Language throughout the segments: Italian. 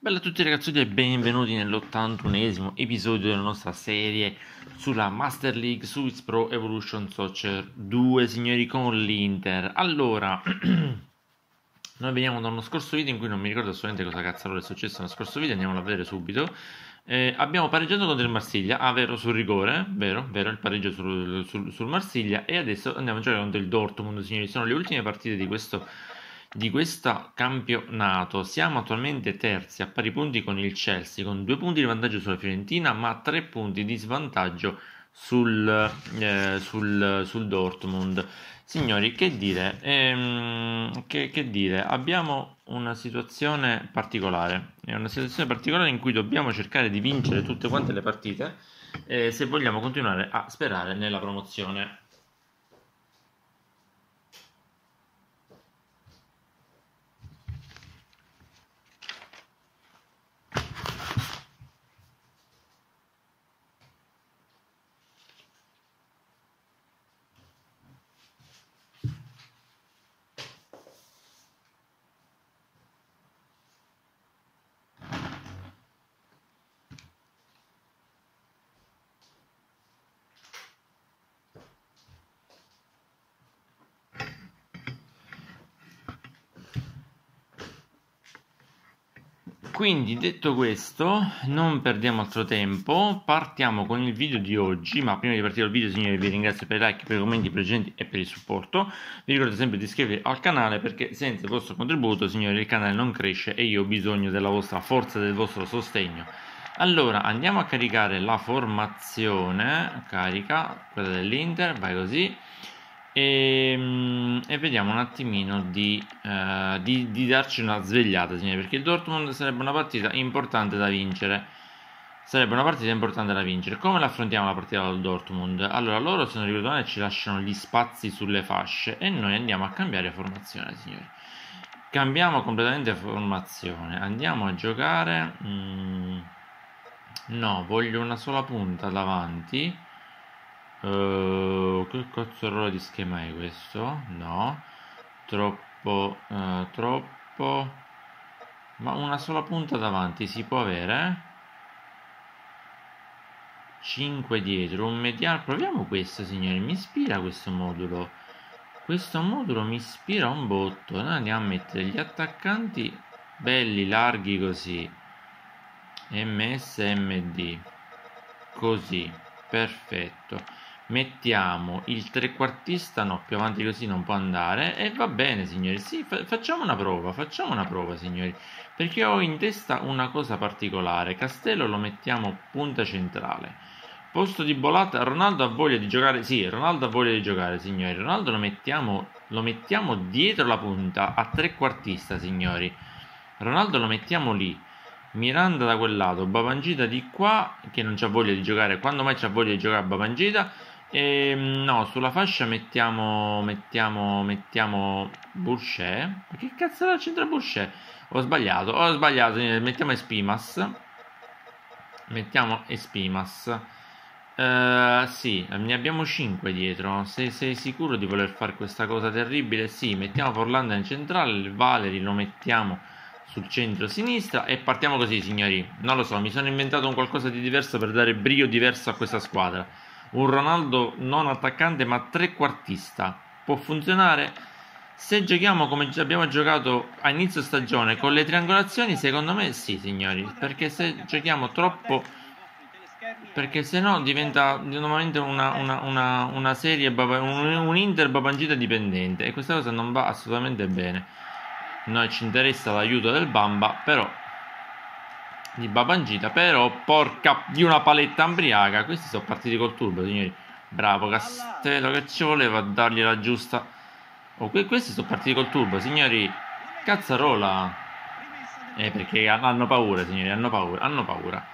Bella a tutti ragazzi e benvenuti nell'81esimo episodio della nostra serie sulla Master League Swiss Pro Evolution Soccer 2 signori con l'Inter. Allora, noi veniamo da uno scorso video in cui non mi ricordo assolutamente cosa cazzo è successo nello scorso video, andiamolo a vedere subito. Eh, abbiamo pareggiato contro il Marsiglia, ah vero sul rigore, vero, vero il pareggio sul, sul, sul Marsiglia e adesso andiamo a giocare contro il Dortmund signori, sono le ultime partite di questo di questo campionato. Siamo attualmente terzi a pari punti con il Chelsea, con due punti di vantaggio sulla Fiorentina, ma tre punti di svantaggio sul, eh, sul, sul Dortmund. Signori, che dire? Ehm, che, che, dire? Abbiamo una situazione particolare. È una situazione particolare in cui dobbiamo cercare di vincere tutte quante le partite eh, se vogliamo continuare a sperare nella promozione. Quindi detto questo, non perdiamo altro tempo, partiamo con il video di oggi, ma prima di partire dal video signori vi ringrazio per i like, per i commenti presenti e per il supporto, vi ricordo sempre di iscrivervi al canale perché senza il vostro contributo signori il canale non cresce e io ho bisogno della vostra forza, del vostro sostegno. Allora andiamo a caricare la formazione, carica, quella dell'Inter, vai così e, ehm, e, vediamo un attimino di, uh, di, di, darci una svegliata, signori, perché il Dortmund sarebbe una partita importante da vincere. Sarebbe una partita importante da vincere. Come l'affrontiamo la partita del Dortmund? Allora, loro se non ricordo male ci lasciano gli spazi sulle fasce e noi andiamo a cambiare formazione, signori. Cambiamo completamente formazione. Andiamo a giocare... Mm, no, voglio una sola punta davanti Uh, che cazzarola di schema è questo? No, troppo, uh, troppo. Ma una sola punta davanti si può avere? 5 dietro, un mediano. Proviamo questo, signori. Mi ispira questo modulo. Questo modulo mi ispira un botto. Noi andiamo a mettere gli attaccanti belli, larghi così. MS, MD. Così. Perfetto mettiamo il trequartista no più avanti così non può andare e va bene signori. Sì fa- facciamo una prova facciamo una prova signori. Perché ho in testa una cosa particolare. Castello lo mettiamo punta centrale. Posto di Bolata Ronaldo ha voglia di giocare sì Ronaldo ha voglia di giocare signori. Ronaldo lo mettiamo lo mettiamo dietro la punta a trequartista signori. Ronaldo lo mettiamo lì. Miranda da quel lato, Babangida di qua che non c'ha voglia di giocare, quando mai c'ha voglia di giocare a Babangida e, ehm, no, sulla fascia mettiamo, mettiamo, mettiamo Boucher. Ma che cazzo c'entra Boucher? Ho sbagliato, ho sbagliato. Mettiamo Espimas. Mettiamo Espimas. Uh, sì, ne abbiamo 5 dietro. Se sei sicuro di voler fare questa cosa terribile, sì, mettiamo Forlanda in centrale, il Valeri lo mettiamo sul centro-sinistra e partiamo così, signori. Non lo so, mi sono inventato un qualcosa di diverso per dare brio diverso a questa squadra un Ronaldo non attaccante ma trequartista. Può funzionare? Se giochiamo come abbiamo giocato a inizio stagione con le triangolazioni, secondo me sì, signori. Perché se giochiamo troppo. Perché se no diventa nuovamente una, una, una, una serie, un, un Inter Babangita dipendente. E questa cosa non va assolutamente bene. Noi ci interessa l'aiuto del Bamba, però di Babangita però porca di una paletta ambriaca. Questi sono partiti col turbo signori. Bravo Castello che ci voleva dargli la giusta. Oh, que questi sono partiti col turbo signori. Cazzarola. Eh perché hanno paura signori hanno paura hanno paura.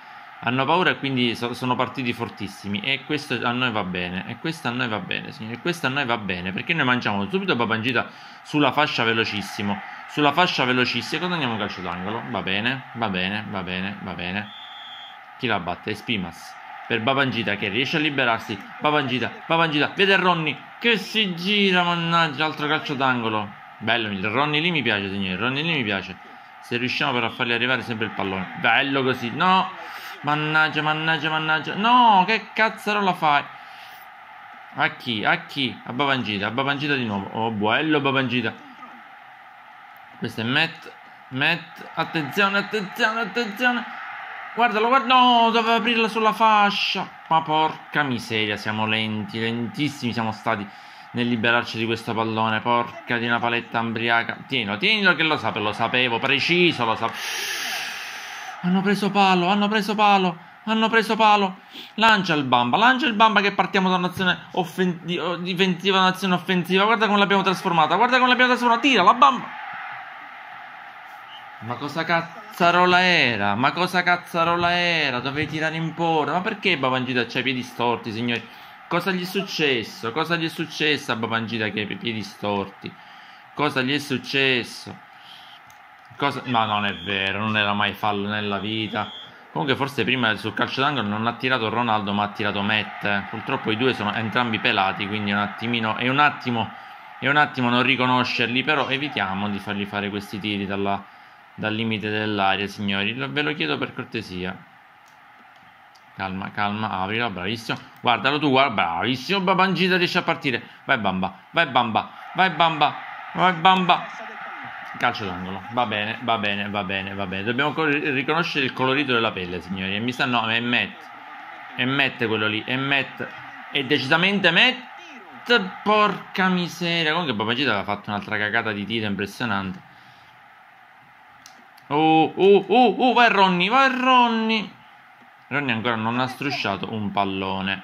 Hanno paura e quindi so sono partiti fortissimi. E questo a noi va bene e questo a noi va bene signori questo a noi va bene perché noi mangiamo subito Babangita sulla fascia velocissimo sulla fascia velocissima quando andiamo calcio d'angolo va bene va bene va bene va bene chi la batte? Spimas per Babangita che riesce a liberarsi Babangita Babangita vede Ronny che si gira mannaggia altro calcio d'angolo bello il Ronny lì mi piace signori Ronny lì mi piace Se riusciamo però a fargli arrivare sempre il pallone. Bello così. No. Mannaggia, mannaggia, mannaggia. No, che cazzarola fai? A chi? A chi? A Babangita. A Babangita di nuovo. Oh, bello Babangita. Questo è Matt. Matt. Attenzione, attenzione, attenzione. Guardalo, guarda. No, doveva aprirla sulla fascia. Ma porca miseria, siamo lenti, lentissimi siamo stati nel liberarci di questo pallone. Porca di una paletta ambriaca. Tienilo, tienilo che lo sapevo, lo sapevo, preciso, lo sapevo. Hanno preso palo, hanno preso palo, hanno preso palo. Lancia il bamba, lancia il bamba che partiamo da un'azione difensiva, un'azione offensiva. Guarda come l'abbiamo trasformata, guarda come l'abbiamo trasformata. Tira la bamba. Ma cosa cazzarola era? Ma cosa cazzarola era? Dovevi tirare in porta. Ma perché Babangida c'ha i piedi storti, signori? Cosa gli è successo? Cosa gli è successo a Babangida che ha i piedi storti? Cosa gli è successo? Cosa... Ma non è vero, non era mai fallo nella vita. Comunque forse prima sul calcio d'angolo non ha tirato Ronaldo ma ha tirato Matt. Eh. Purtroppo i due sono entrambi pelati, quindi un attimino... È un attimo... È un attimo non riconoscerli, però evitiamo di fargli fare questi tiri dalla, dal limite dell'aria, signori. Ve lo chiedo per cortesia. Calma, calma, aprilo, bravissimo. Guardalo tu, guarda, bravissimo. Babangita riesce a partire. Vai Bamba, vai Bamba, vai Bamba, vai Bamba. Calcio d'angolo. Va bene, va bene, va bene, va bene. Dobbiamo riconoscere il colorito della pelle, signori. E mi sta no, è Matt. È Matt quello lì, è Matt. È decisamente Matt. Porca miseria. Comunque Babangita aveva fatto un'altra cagata di tiro impressionante. Oh, oh, oh, oh, vai Ronny, vai Ronny. Ronny ancora non ha strusciato un pallone.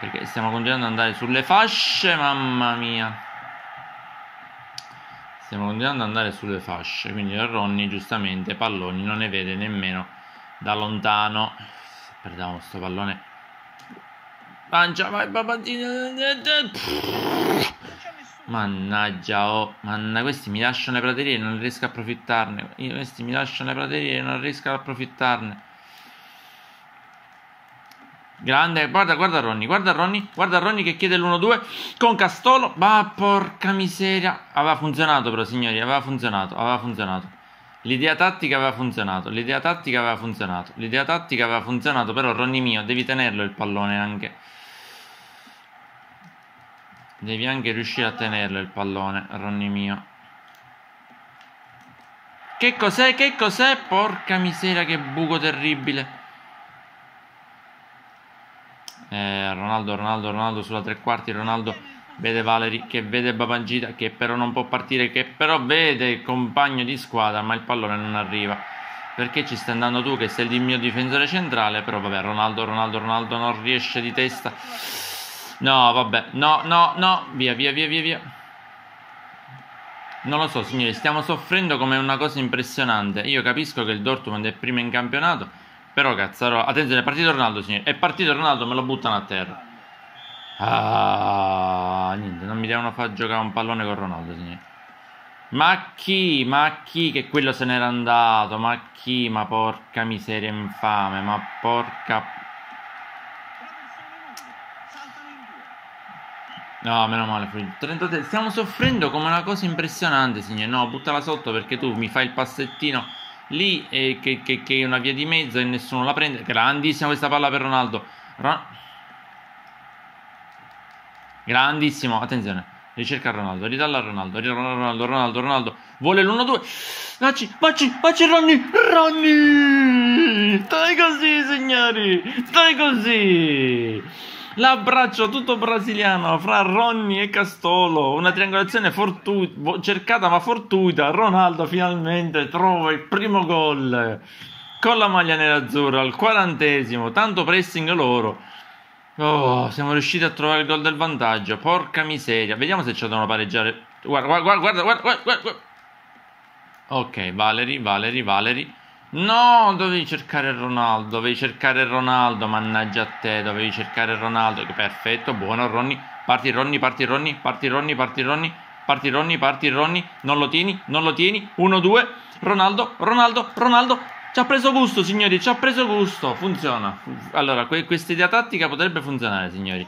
Perché stiamo continuando ad andare sulle fasce, mamma mia. Stiamo continuando ad andare sulle fasce, quindi Ronny giustamente palloni non ne vede nemmeno da lontano. Perdiamo sto pallone. Pancia, vai Babazzino. Mannaggia, oh, manna, questi mi lasciano le praterie e non riesco a approfittarne. Questi mi lasciano le praterie e non riesco ad approfittarne. Grande, guarda, guarda Ronny, guarda Ronny, guarda Ronny che chiede l'1-2 con Castolo. Ma porca miseria. Aveva funzionato però, signori, aveva funzionato, aveva funzionato. L'idea tattica aveva funzionato, l'idea tattica aveva funzionato, l'idea tattica aveva funzionato, però Ronny mio, devi tenerlo il pallone anche. Devi anche riuscire a tenerlo il pallone, Ronny mio. Che cos'è? Che cos'è? Porca miseria, che buco terribile. Eh, Ronaldo, Ronaldo, Ronaldo sulla tre quarti, Ronaldo vede Valeri che vede Babangita che però non può partire, che però vede il compagno di squadra ma il pallone non arriva. Perché ci stai andando tu che sei il mio difensore centrale, però vabbè Ronaldo, Ronaldo, Ronaldo non riesce di testa. No, vabbè, no, no, no, via, via, via, via, via. Non lo so, signori, stiamo soffrendo come una cosa impressionante. Io capisco che il Dortmund è primo in campionato, però cazzaro, attenzione, è partito Ronaldo, signori. È partito Ronaldo, me lo buttano a terra. Ah, niente, non mi devono far giocare un pallone con Ronaldo, signori. Ma chi? Ma chi che quello se n'era andato? Ma chi? Ma porca miseria infame, ma porca... No, meno male, 33. Stiamo soffrendo come una cosa impressionante, signore. No, buttala sotto perché tu mi fai il passettino lì eh, che, che, che, è una via di mezzo e nessuno la prende. Grandissima questa palla per Ronaldo. Ron... Grandissimo, attenzione. Ricerca Ronaldo, ridalla a Ronaldo, Ronaldo, Ronaldo, Ronaldo. Vuole l'1-2. Baci, baci, baci Ronny, Ronny. Stai così, signori. Stai così. L'abbraccio tutto brasiliano fra Ronny e Castolo, una triangolazione fortuita, cercata ma fortuita. Ronaldo finalmente trova il primo gol con la maglia nerazzurra al quarantesimo, tanto pressing loro. Oh, siamo riusciti a trovare il gol del vantaggio. Porca miseria. Vediamo se ci devono pareggiare. Guarda, guarda, guarda, guarda, guarda, guarda. Ok, Valeri, Valeri, Valeri. No, dovevi cercare Ronaldo, dovevi cercare Ronaldo, mannaggia a te, dovevi cercare Ronaldo. Perfetto, buono Ronny. Parti Ronny, parti Ronny, parti Ronny, parti Ronny, parti Ronny, parti Ronny. Non lo tieni, non lo tieni. 1-2. Ronaldo, Ronaldo, Ronaldo. Ci ha preso gusto, signori, ci ha preso gusto. Funziona. Allora, que- questa idea tattica potrebbe funzionare, signori.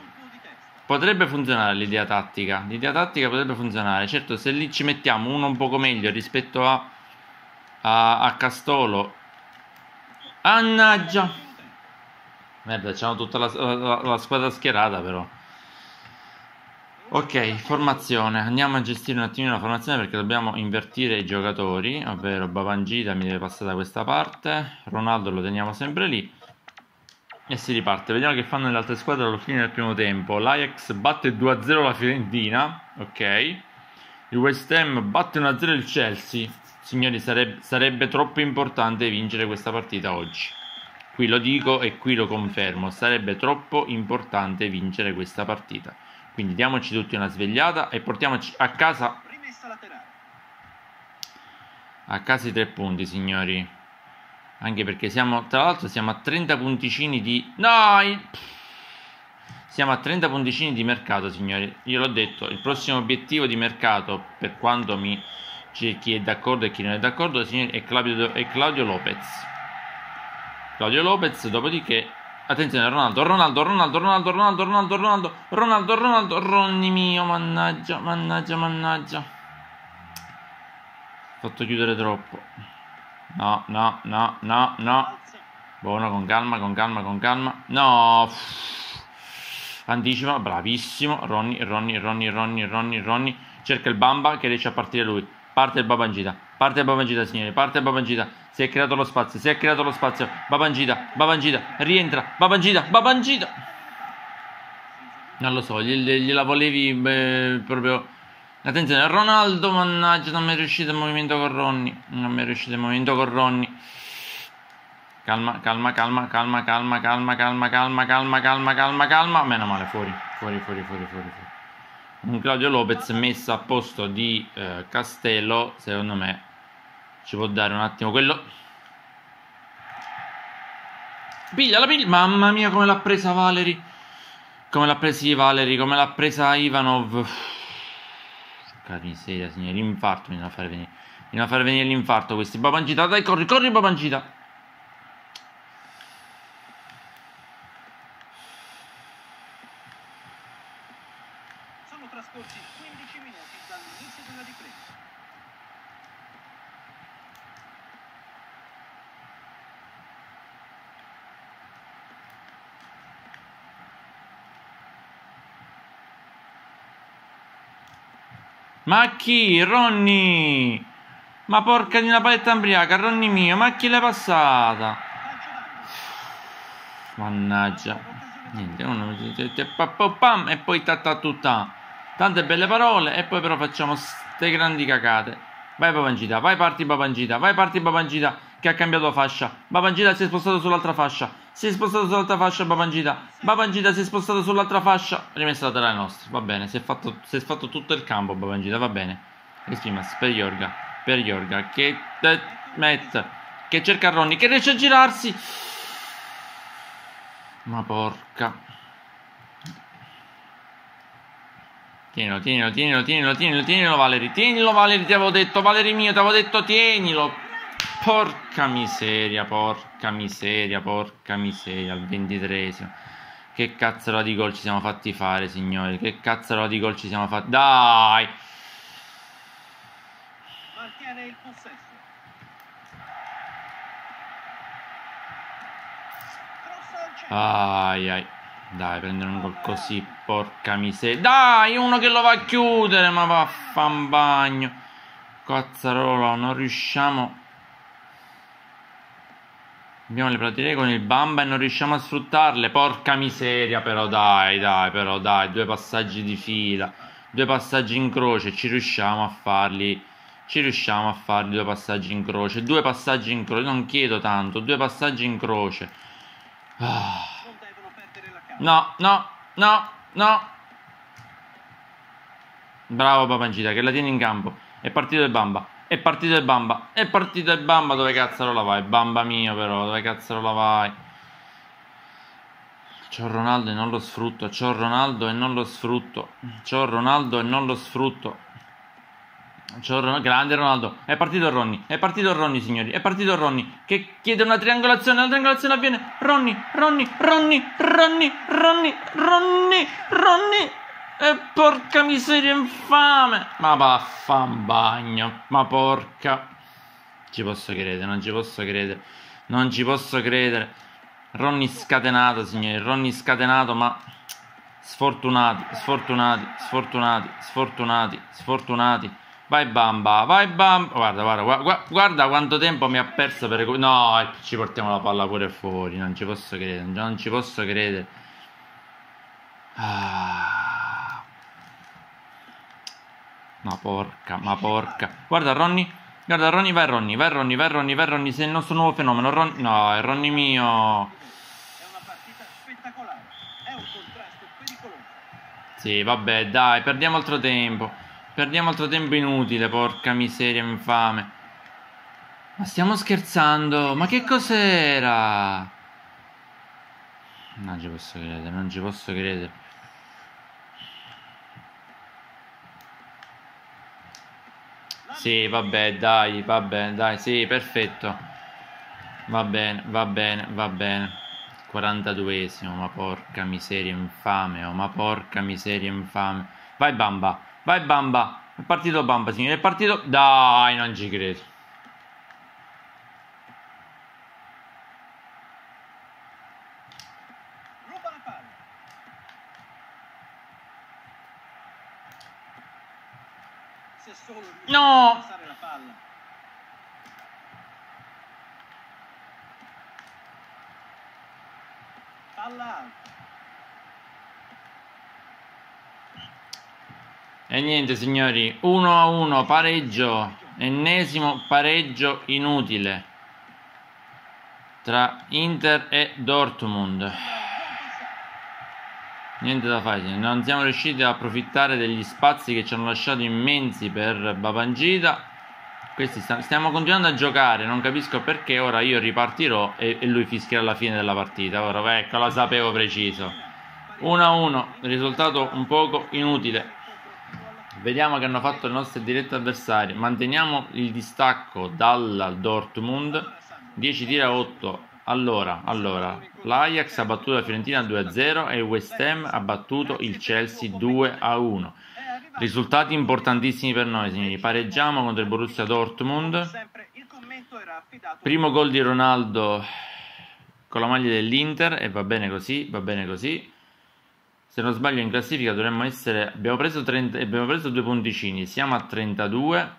Potrebbe funzionare l'idea tattica. L'idea tattica potrebbe funzionare. Certo, se lì ci mettiamo uno un poco meglio rispetto a a, a Castolo. Annaggia. Merda, c'hanno tutta la, la, la squadra schierata però. Ok, formazione. Andiamo a gestire un attimino la formazione perché dobbiamo invertire i giocatori, ovvero Babangida mi deve passare da questa parte, Ronaldo lo teniamo sempre lì e si riparte. Vediamo che fanno le altre squadre alla fine del primo tempo. L'Ajax batte 2-0 la Fiorentina, ok. Il West Ham batte 1-0 il Chelsea. Signori, sarebbe, sarebbe troppo importante vincere questa partita oggi. Qui lo dico e qui lo confermo, sarebbe troppo importante vincere questa partita. Quindi diamoci tutti una svegliata e portiamoci a casa a casa i tre punti, signori. Anche perché siamo, tra l'altro, siamo a 30 punticini di... No! Siamo a 30 punticini di mercato, signori. Io l'ho detto, il prossimo obiettivo di mercato, per quanto mi... c'è chi è d'accordo e chi non è d'accordo, è Claudio, è Claudio Lopez. Claudio Lopez, dopodiché Attenzione, Ronaldo, Ronaldo, Ronaldo, Ronaldo, Ronaldo, Ronaldo, Ronaldo, Ronaldo, Ronaldo, Ronni mio, mannaggia, mannaggia, mannaggia. Fatto chiudere troppo. No, no, no, no, no. Buono, con calma, con calma, con calma. No. Anticipa, bravissimo. Ronny, Ronny, Ronny, Ronny, Ronny, Ronny. Cerca il Bamba che riesce a partire lui. Parte il Babangita. Parte il Babangita, signori. Parte il Babangita. Si è creato lo spazio, si è creato lo spazio. Babangida, Babangida, rientra. Babangida, Babangida. Non lo so, gliela volevi beh, proprio... Attenzione, Ronaldo, mannaggia, non mi è riuscito il movimento con Ronny. Non mi è riuscito il movimento con Ronny. Calma, calma, calma, calma, calma, calma, calma, calma, calma, calma, calma, calma. Meno male, fuori, fuori, fuori, fuori, fuori. Un Claudio Lopez messo a posto di eh, Castello, secondo me ci può dare un attimo quello. Piglia la piglia. Mamma mia, come l'ha presa Valeri. Come l'ha presa Valeri, come l'ha presa Ivanov. Porca signori. L'infarto mi devono fare venire. Mi devono fare venire l'infarto questi. Babangita, dai, corri, corri, Babangita. Ma chi? Ronny! Ma porca di una paletta ambriaca, Ronny mio, ma chi l'hai passata? Mannaggia. Niente, uno e poi tatatutà. Tante belle parole e poi però facciamo ste grandi cacate. Vai Babangita, vai parti Babangita, vai parti Babangita che ha cambiato fascia. Babangita si è spostato sull'altra fascia. Si è spostato sull'altra fascia Babangita. Babangita si è spostato sull'altra fascia. Rimessa laterale nostra. Va bene, si è fatto, si è fatto tutto il campo Babangita, va bene. Esprimas per Yorga, per Yorga che met, che cerca Ronny, che riesce a girarsi. Ma porca. Tienilo, tienilo, tienilo, tienilo, tienilo, tienilo, Valeri, tienilo, Valeri, ti avevo detto, Valeri mio, ti avevo detto, tienilo. Porca miseria, porca miseria, porca miseria, al ventitresimo. Che cazzola di gol ci siamo fatti fare, signori, che cazzola di gol ci siamo fatti... Dai! Mantiene il possesso. Ai ai. Dai, prendere un gol così, porca miseria. Dai, uno che lo va a chiudere, ma vaffan bagno. Cazzarola, non riusciamo... Abbiamo le praterie con il Bamba e non riusciamo a sfruttarle. Porca miseria, però dai, dai, però dai. Due passaggi di fila. Due passaggi in croce. Ci riusciamo a farli. Ci riusciamo a farli due passaggi in croce. Due passaggi in croce. Non chiedo tanto. Due passaggi in croce. Ah. No, no, no, no. Bravo Papangita che la tiene in campo. È partito il Bamba. È partito il Bamba. È partito il Bamba. Dove cazzo la vai? Bamba mio però. Dove cazzo la vai? C'ho Ronaldo e non lo sfrutto. C'ho Ronaldo e non lo sfrutto. C'ho Ronaldo e non lo sfrutto. C'ho Ron- grande Ronaldo. È partito Ronny. È partito Ronny, signori. È partito Ronny. Che chiede una triangolazione. La triangolazione avviene. Ronny, Ronny, Ronny, Ronny, Ronny, Ronny, Ronny. E porca miseria infame. Ma vaffan bagno. Ma porca. ci posso credere, non ci posso credere. Non ci posso credere. Ronny scatenato, signori. Ronny scatenato, ma sfortunati, sfortunati, sfortunati, sfortunati, sfortunati. Vai Bamba, vai Bamba. Guarda, guarda, guarda, guarda quanto tempo mi ha perso per... No, ci portiamo la palla pure fuori. Non ci posso credere, non ci posso credere. Ah. Ma porca, ma porca. Guarda Ronny, guarda Ronny, vai Ronny, vai Ronny, vai Ronny, vai Ronny, sei il nostro nuovo fenomeno. Ronny... No, è Ronny mio. Sì, vabbè, dai, perdiamo altro tempo. Perdiamo altro tempo inutile, porca miseria infame. Ma stiamo scherzando? Ma che cos'era? Non ci posso credere, non ci posso credere. Sì, vabbè, dai, vabbè, dai, sì, perfetto. Va bene, va bene, va bene. 42esimo, ma porca miseria infame, oh, ma porca miseria infame. Vai Bamba. Vai Bamba. È partito Bamba, signore. È partito... Dai, non ci credo. No! a passare la palla. Palla alta. E niente, signori. 1 a 1, pareggio. Ennesimo pareggio inutile. Tra Inter e Dortmund. Niente da fare, non siamo riusciti ad approfittare degli spazi che ci hanno lasciato immensi per Babangida. Questi sta- stiamo continuando a giocare, non capisco perché ora io ripartirò e, e lui fischierà alla fine della partita. Ora, ecco, la sapevo preciso. 1 a 1, risultato un poco inutile. Vediamo che hanno fatto le nostre dirette avversarie. Manteniamo il distacco dal Dortmund. 10 tiri a 8. Allora, allora, l'Ajax ha battuto la Fiorentina 2-0 e il West Ham ha battuto il Chelsea 2-1. Risultati importantissimi per noi, signori. Pareggiamo contro il Borussia Dortmund. Primo gol di Ronaldo con la maglia dell'Inter e va bene così, va bene così. Se non sbaglio in classifica dovremmo essere... Abbiamo preso, 30, abbiamo preso due punticini, siamo a 32.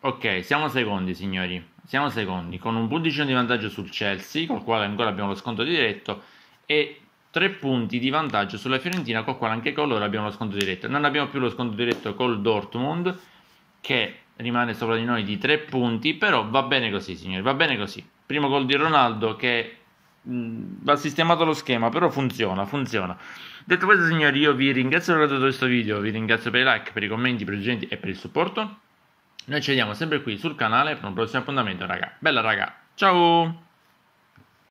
Ok, siamo secondi signori, siamo secondi, con un punticino di vantaggio sul Chelsea, col quale ancora abbiamo lo sconto diretto, e tre punti di vantaggio sulla Fiorentina, col quale anche con loro abbiamo lo sconto diretto. Non abbiamo più lo sconto diretto col Dortmund, che rimane sopra di noi di tre punti, però va bene così signori, va bene così. Primo gol di Ronaldo che mh, va sistemato lo schema, però funziona, funziona. Detto questo signori, io vi ringrazio per aver guardato questo video, vi ringrazio per i like, per i commenti, per i suggerimenti e per il supporto. Noi ci vediamo sempre qui sul canale per un prossimo appuntamento, raga. Bella raga, ciao!